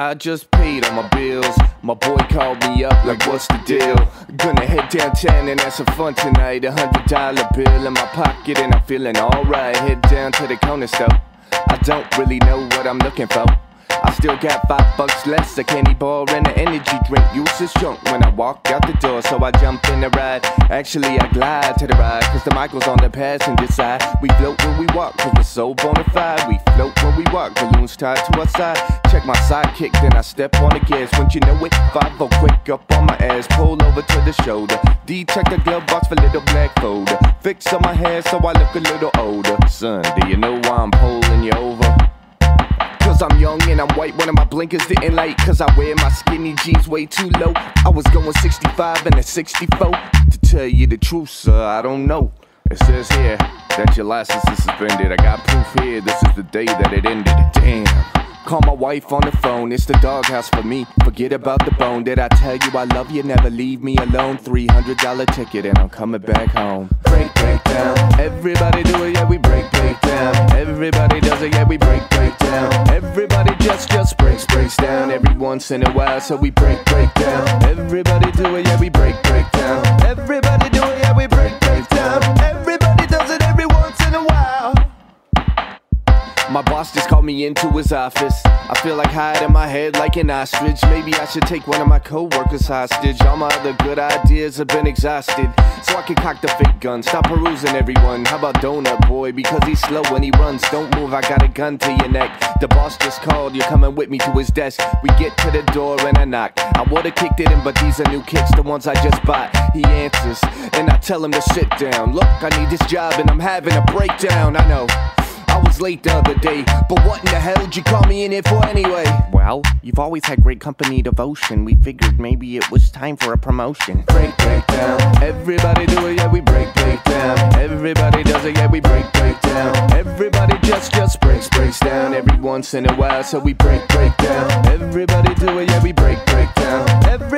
I just paid all my bills. My boy called me up, like, what's the deal? Gonna head downtown and have some fun tonight. A hundred dollar bill in my pocket, and I'm feeling alright. Head down to the corner store. I don't really know what I'm looking for. I still got five bucks less, a candy bar and an energy drink. Useless junk when I walk out the door, so I jump in the ride. Actually, I glide to the ride, cause the Michael's on the passenger side. We float when we walk, cause we're so bona fide. We float when we walk, balloons tied to our side. Check my sidekick, then I step on the gas. Once you know it, 5 quick up on my ass, pull over to the shoulder. D the glove box for little black folder. Fix on my hair so I look a little older. Son, do you know why I'm? Cause I'm young and I'm white, one of my blinkers didn't light. Cause I wear my skinny jeans way too low. I was going 65 and a 64. To tell you the truth, sir, I don't know. It says here that your license is suspended. I got proof here, this is the day that it ended. Damn. Call my wife on the phone, it's the doghouse for me. Forget about the bone. Did I tell you I love you? Never leave me alone. $300 ticket and I'm coming back home. Break, break down. Everybody do it, yeah, we break, break down. Everybody does it, yeah, we break. Just breaks, breaks down. Every once in a while, so we break, break down. Everybody do it, yeah, we break, break down. Everybody do it, yeah, we break, break down. Everybody does it every once in a while. My boss just called me into his office. I feel like hiding my head like an ostrich. Maybe I should take one of my coworkers hostage. All my other good ideas have been exhausted. So I can cock the fake gun. Stop perusing everyone. How about Donut Boy? Because he's slow when he runs. Don't move, I got a gun to your neck. The boss just called, you're coming with me to his desk. We get to the door and I knock. I would've kicked it in, but these are new kicks, the ones I just bought. He answers, and I tell him to sit down. Look, I need this job and I'm having a breakdown. I know. I was late the other day, but what in the hell did you call me in here for anyway? Well, you've always had great company devotion. We figured maybe it was time for a promotion. Break, break down. Everybody do it, yeah, we break, break down. Everybody does it, yeah, we break, break down. Everybody just, just breaks, breaks down. Every once in a while, so we break, break down. Everybody do it, yeah, we break, break down. Everybody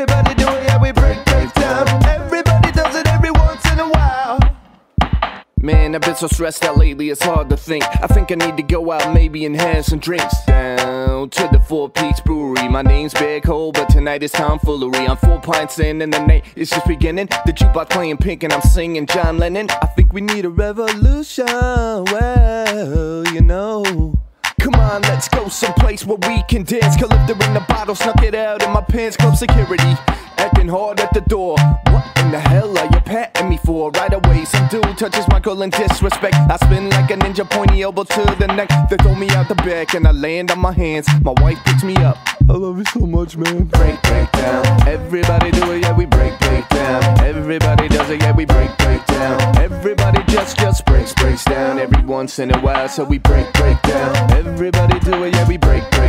been so stressed out lately, it's hard to think. I think I need to go out, maybe and have some drinks. Down to the Four Peaks Brewery. My name's Big Hole, but tonight is tomfoolery. I'm four pints in, and the night is just beginning. The jukebox playing pink, and I'm singing John Lennon. I think we need a revolution. Well, you know. Come on, let's go someplace where we can dance. Collector in the bottle, snuck it out in my pants. Club security, acting hard Some dude touches my girl in disrespect. I spin like a ninja, pointy elbow to the neck. They throw me out the back, and I land on my hands. My wife picks me up. I love you so much, man. Break, break down. Everybody do it, yeah, we break, break down. Everybody does it, yeah, we break, break down. Everybody just, just breaks, breaks down. Every once in a while, so we break, break down. Everybody do it, yeah, we break, break down. Everybody do